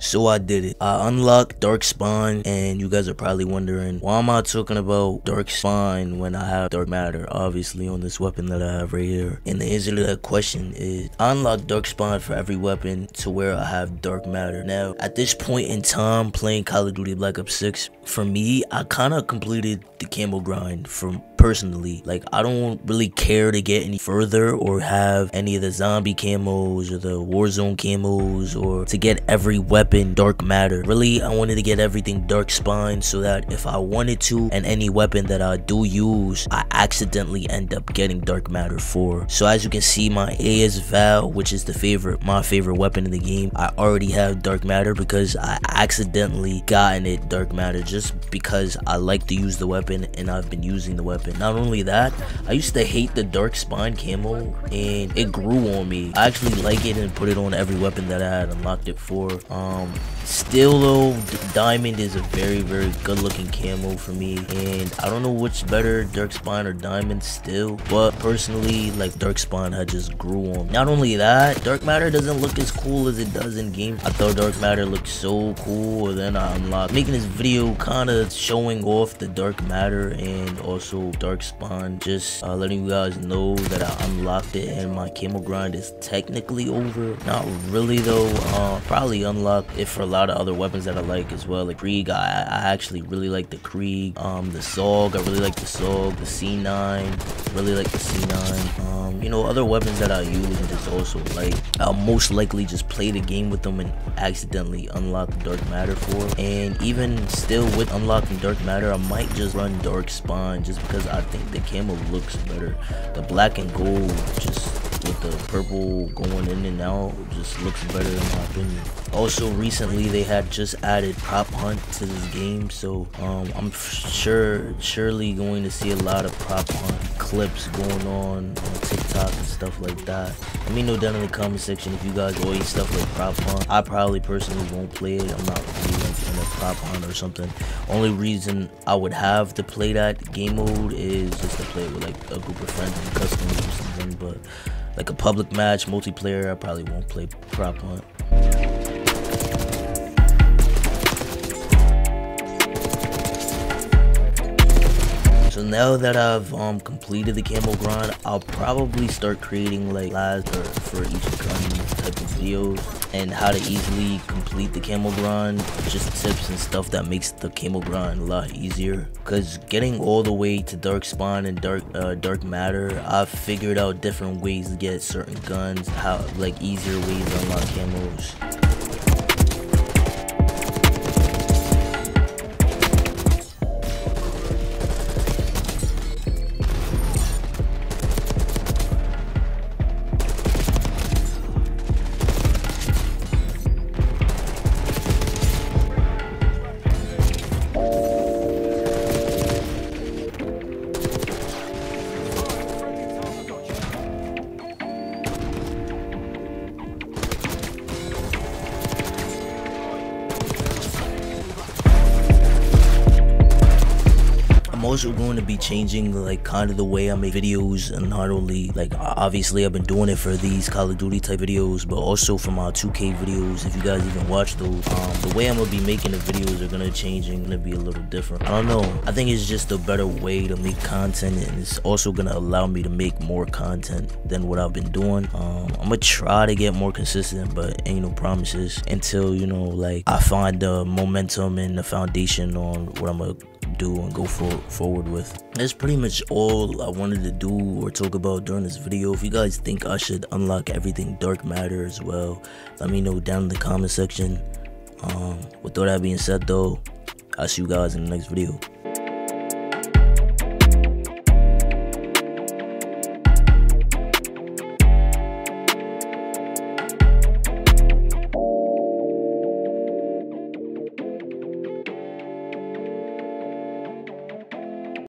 So I did it. I unlocked Dark Spawn, and you guys are probably wondering, why am I talking about Dark Spawn when I have Dark Matter, obviously, on this weapon that I have right here? And the answer to that question is, I unlocked Dark Spawn for every weapon to where I have Dark Matter. Now, at this point in time, playing Call of Duty Black Ops 6, for me, I kind of completed the camo grind from personally. Like, I don't really care to get any further or have any of the zombie camos or the Warzone camos or to get every weapon dark matter. Really, I wanted to get everything dark spawn so that if I wanted to and any weapon that I do use, I accidentally end up getting dark matter for. So as you can see, my AS Val, which is the favorite, my favorite weapon in the game, I already have dark matter because I accidentally gotten it dark matter just because I like to use the weapon and I've been using the weapon. Not only that, I used to hate the dark spine camo and it grew on me. I actually like it and put it on every weapon that I had unlocked it for. Um, still though, diamond is a very, very good looking camo for me and I don't know which better, dark spawn or diamond still, but personally, like dark spawn had just grew on. Not only that, dark matter doesn't look as cool as it does in game. I thought dark matter looked so cool and then I unlocked making this video kind of showing off the dark matter and also dark spawn just uh, letting you guys know that I unlocked it and my camo grind is technically over not really though uh, probably unlock it for lot of other weapons that I like as well like Krig. I, I actually really like the Krig um the Saug I really like the Saug the C9 really like the C9 um you know other weapons that I use and just also like I'll most likely just play the game with them and accidentally unlock dark matter for. And even still with unlocking dark matter I might just run dark spawn just because I think the camo looks better. The black and gold just with the purple going in and out just looks better in my opinion. Also recently they had just added prop hunt to this game so um, I'm sure surely going to see a lot of prop hunt clips going on on TikTok and stuff like that. Let me know down in the comment section if you guys always stuff like prop hunt. I probably personally won't play it. I'm not really in a prop hunt or something. Only reason I would have to play that game mode is just to play it with like a group of friends and customers or something. But like a public match, multiplayer, I probably won't play prop hunt. So now that I've um completed the camo grind, I'll probably start creating like or for each gun type of videos and how to easily complete the camo grind. Just tips and stuff that makes the camo grind a lot easier. Cause getting all the way to dark spawn and dark uh, dark matter, I've figured out different ways to get certain guns, how like easier ways to unlock camos. Also going to be changing like kind of the way I make videos and not only like obviously I've been doing it for these Call of Duty type videos but also for my 2K videos if you guys even watch those um, the way I'm gonna be making the videos are gonna change and gonna be a little different. I don't know. I think it's just a better way to make content and it's also gonna allow me to make more content than what I've been doing. Um, I'm gonna try to get more consistent but ain't no promises until you know like I find the momentum and the foundation on what I'm gonna do and go for, forward with. That's pretty much all I wanted to do or talk about during this video. If you guys think I should unlock everything dark matter as well, let me know down in the comment section. Um, with all that being said though, I'll see you guys in the next video.